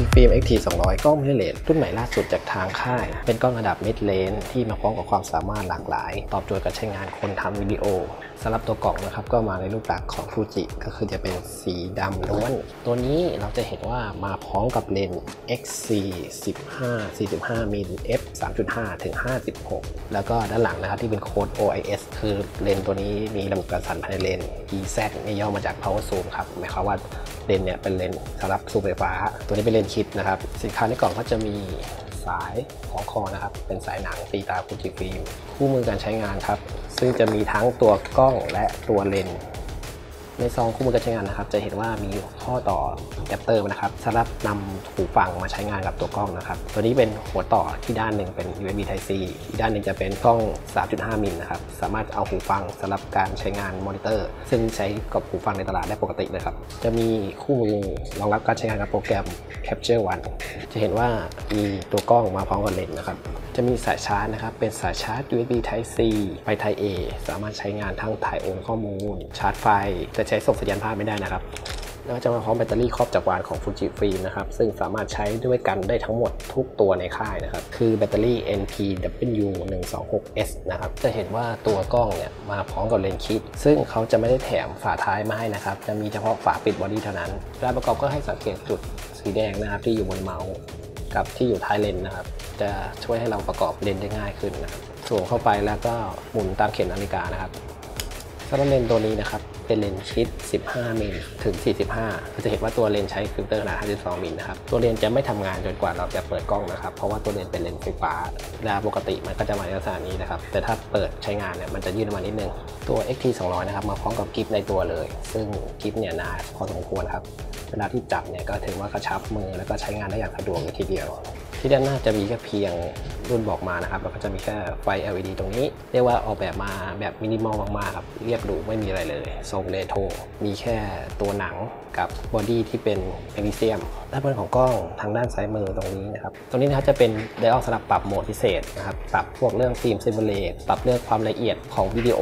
Fujifilm X-T200 กล้อง mirrorless รุ่นใหม่ล่าสุดจากทางค่าย เป็นกล้องระดับ mid-range ที่มาพร้อมกับความสามารถหลากหลาย ตอบโจทย์การใช้งานคนทำวิดีโอสำหรับตัวกล้องนะครับก็มาในรูปลักษณ์ของฟูจิก็คือจะเป็นสีดำล้วน ตัวนี้เราจะเห็นว่ามาพร้อมกับเลนส์ XC 15 45มิล f 3.5 ถึง 56 แล้วก็ด้านหลังนะครับที่เป็นโค้ด OIS คือเลนส์ตัวนี้มีระบบกันสั่นภายในเลนส์ PZ นี่ย่อมาจาก Power Zoom ครับหมายความว่าเลนส์เนี่ยเป็นเลนส์สำหรับซูมไฟฟ้า ตัวนี้เป็นเลนส์ kit นะครับ สินค้าในกล่องก็จะมี สายคล้องคอนะครับ เป็นสายหนังตีตราฟูจิฟิล์มคู่มือการใช้งานครับ ซึ่งจะมีทั้งตัวกล้องและตัวเลนส์ ในซองคู่มือการใช้งานนะครับ จะเห็นว่ามีข้อต่อแอปเตอร์นะครับสำหรับนำหูฟังมาใช้งานกับตัวกล้องนะครับ ตัวนี้เป็นหัวต่อที่ด้านหนึ่งเป็น USB Type C อีกด้านหนึ่งจะเป็นกล้อง 3.5 มิลนะครับ สามารถเอาหูฟังสำหรับการใช้งานมอนิเตอร์ ซึ่งใช้กับหูฟังในตลาดได้ปกติเลยครับ จะมีคู่มือรองรับการใช้งานกับโปรแกรม Capture One จะเห็นว่ามีตัวกล้องมาพร้อมกับเลนส์นะครับ จะมีสายชาร์จนะครับ เป็นสายชาร์จ USB Type C ไป Type A สามารถใช้งานทั้งถ่ายโอนข้อมูล ชาร์จไฟ แต่ใช้ส่งสัญญาณภาพไม่ได้นะครับแล้วจะมาพร้อมแบตเตอรี่ครอบจักรวาลของฟูจิฟิล์มนะครับ ซึ่งสามารถใช้ด้วยกันได้ทั้งหมดทุกตัวในค่ายนะครับ คือแบตเตอรี่ NP-W126S นะครับ จะเห็นว่าตัวกล้องเนี่ยมาพร้อมกับเลนส์ kit ซึ่งเขาจะไม่ได้แถมฝาท้ายมาให้นะครับ จะมีเฉพาะฝาปิด body เท่านั้นเวลาประกอบก็ให้สังเกตจุดสีแดงนะครับที่อยู่บนเมาส์ กับที่อยู่ท้ายเลนส์นะครับ จะช่วยให้เราประกอบเลนส์ได้ง่ายขึ้นนะครับสวมเข้าไปแล้วก็หมุนตามเข็มนาฬิกานะครับ สำหรับเลนส์ตัวนี้นะครับ เป็นเลนส์ kit 15 มิลถึง 45เราจะเห็นว่าตัวเลนส์ใช้ฟิลเตอร์ขนาด 52 มิลนะครับ ตัวเลนส์จะไม่ทำงานจนกว่าเราจะเปิดกล้องนะครับ เพราะว่าตัวเลนส์เป็นเลนส์ไฟฟ้าเวลาปกติมันก็จะมาในลักษณะนี้นะครับ แต่ถ้าเปิดใช้งานเนี่ยมันจะยืดออกมานิดนึง ตัว X-T200 นะครับ มาพร้อมกับ grip ในตัวเลย ซึ่ง grip เนี่ยหนาพอสมควรครับ เวลาที่จับเนี่ยก็ถือว่ากระชับมือแล้วก็ใช้งานได้อย่างสะดวกเลยทีเดียว ที่ด้านหน้าจะมีแค่เพียงรุ่นบอกมานะครับแล้วก็จะมีแค่ไฟ LED ตรงนี้ เรียกว่าออกแบบมาแบบมินิมอลมากๆครับเรียบหรูไม่มีอะไรเลยทรงเรโทรมีแค่ตัวหนังกับ body ที่เป็นแมกนีเซียมด้านบนของกล้องทางด้านซ้ายมือตรงนี้นะครับตรงนี้นะครับจะเป็น dial สำหรับปรับโหมดพิเศษนะครับปรับพวกเรื่อง film simulate ปรับเรื่องความละเอียดของวิดีโอ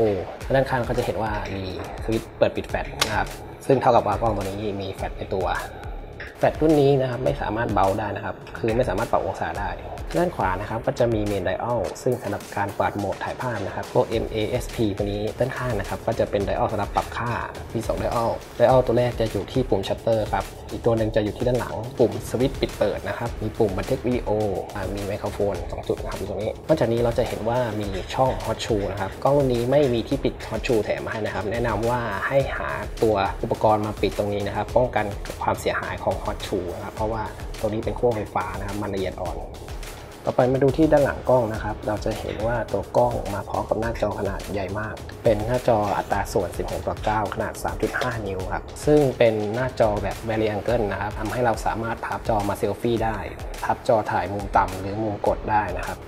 ด้านข้างก็จะเห็นว่ามีสวิตช์เปิดปิดแฟลชนะครับซึ่งเท่ากับว่ากล้องตัวนี้มีแฟลชในตัว แฟลชรุ่นนี้นะครับไม่สามารถเบาได้นะครับ คือไม่สามารถปรับองศาได้ ด้านขวานะครับก็จะมี main dial ซึ่งสำหรับการปรับโหมดถ่ายภาพนะครับพว MASP ตัวนี้ด้านข้างนะครับก็จะเป็นไดอ l สำหรับปรับค่ามี2ไดอ l ไดอ l ตัวแรกจะอยู่ที่ปุ่มชัตเตอร์ครับอีกตัวหนึ่งจะอยู่ที่ด้านหลังปุ่มสวิตช์ปิดเปิดนะครับมีปุ่มบันทึกวิดีโอมีไมโครโฟน 2 จุดนะครับตรงนี้นอกจากนี้เราจะเห็นว่ามีช่อง Hot Shoe นะครับกล้องรุ่นนี้ไม่มีที่ปิด Hot Shoe แถมมาให้นะครับแนะนำว่าให้หาตัวอุปกรณ์มาปิดตรงนี้นะครับป้องกันความเสียหายของฮอตชูนะครับเพราะว่าตัวนี้เป็นขั้วไฟฟ้านะครับมันละเอียดอ่อน ต่อไปมาดูที่ด้านหลังกล้องนะครับ เราจะเห็นว่าตัวกล้องมาพร้อมกับหน้าจอขนาดใหญ่มาก เป็นหน้าจออัตราส่วน 16ต่อ9ขนาด 3.5 นิ้วครับ ซึ่งเป็นหน้าจอแบบ v a r i a n g l e นะครับทำให้เราสามารถพับจอมาเซลฟี่ได้ พับจอถ่ายมุมต่ำหรือมุมกดได้นะครับ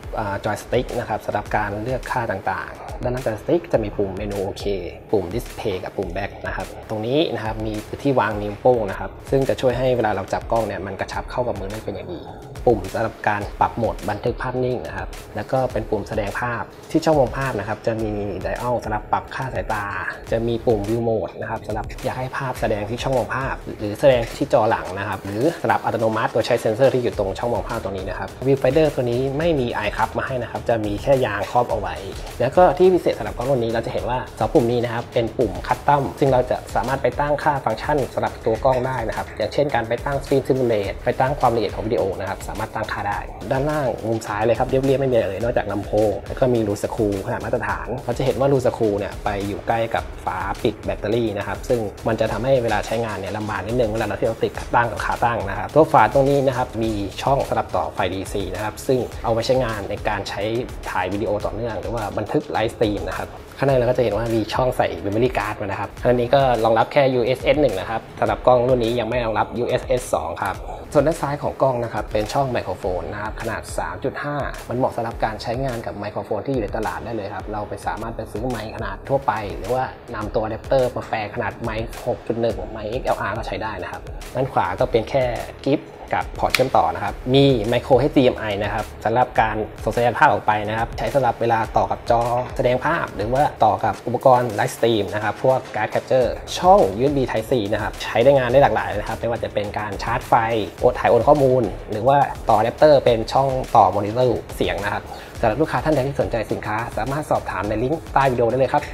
จอยสติ๊กนะครับสำหรับการเลือกค่าต่างๆ ด้านหน้าจอยสติ๊กจะมีปุ่ม menu OK ปุ่ม display กับปุ่ม back นะครับ ตรงนี้นะครับมีที่วางนิ้วโป้งนะครับ ซึ่งจะช่วยให้เวลาเราจับกล้องเนี่ยมันกระชับเข้ากับมือได้เป็นอย่างดี ปุ่มสำหรับการปรับโหมดบันทึกภาพนิ่งนะครับ แล้วก็เป็นปุ่มแสดงภาพที่ช่องมองภาพนะครับ จะมี dial สำหรับปรับค่าสายตา จะมีปุ่ม view mode นะครับสำหรับอยากให้ภาพแสดงที่ช่องมองภาพ หรือแสดงที่จอหลังนะครับ หรือสำหรับอัตโนมัติโดยใช้เซ็นเซอร์ที่อยู่ตรงช่องมองภาพตรงนี้นะครับ viewfinder ตัวนี้ไม่มี eyecup มาให้นะครับ จะมีแค่ยางครอบเอาไว้ แล้วก็ที่พิเศษสำหรับกล้องรุ่นนี้เราจะเห็นว่าสองปุ่มนี้นะครับเป็นปุ่ม custom ซึ่งเราจะสามารถไปตั้งค่าฟังก์ชันสำหรับตัวกล้องได้นะครับ อย่างเช่นการไปตั้ง film simulate ไปตั้งความละเอียดของวิดีโอนะครับ สามารถตั้งค่าได้ ด้านล่างมุมซ้ายเลยครับเรียบๆไม่มีอะไรเลยนอกจากลำโพงแล้วก็มีรูสกรูขนาดมาตรฐาน เราจะเห็นว่ารูสกรูเนี่ยไปอยู่ใกล้กับฝาปิดแบตเตอรี่นะครับซึ่งมันจะทำให้เวลาใช้งานเนี่ยลำบากนิดนึงเวลาเราที่เราติดตั้งกับขาตั้งนะครับตัวฝาตรงนี้นะครับมีช่องสำหรับต่อไฟ DC นะครับซึ่งเอาไว้ใช้งานในการใช้ถ่ายวิดีโอต่อเนื่อง หรือว่าบันทึก live stream นะครับ ข้างในเราก็จะเห็นว่ามีช่องใส่ memory card มานะครับอันนี้ก็รองรับแค่ USS 1นะครับสำหรับกล้องรุ่นนี้ยังไม่รองรับ USS 2ครับส่วนด้านซ้ายของกล้องนะครับเป็นช่องไมโครโฟนนะครับขนาด 3.5 มิลเหมาะสำหรับการใช้งานกับไมโครโฟนที่อยู่ในตลาดได้เลยครับเราไปสามารถไปซื้อไมค์ขนาดทั่วไป หรือว่านำตัวอะแดปเตอร์มาแปลงขนาดไมค์6.1ไมค์ XLR ก็ใช้ได้นะครับด้านขวาก็เป็นแค่กริป กับพอร์ตเชื่อมต่อนะครับ มี micro HDMI นะครับสำหรับการส่งสัญญาณภาพออกไปนะครับ ใช้สำหรับเวลาต่อกับจอแสดงภาพ หรือว่าต่อกับอุปกรณ์ live stream นะครับ พวกการ์ด capture ช่อง USB Type C นะครับ ใช้ได้งานได้หลากหลายนะครับ ไม่ว่าจะเป็นการชาร์จไฟโอนถ่ายโอนข้อมูล หรือว่าต่ออะแดปเตอร์เป็นช่องต่อมอนิเตอร์เสียงนะครับสำหรับลูกค้าท่านใดที่สนใจสินค้า สามารถสอบถามในลิงก์ใต้วิดีโอได้เลยครับ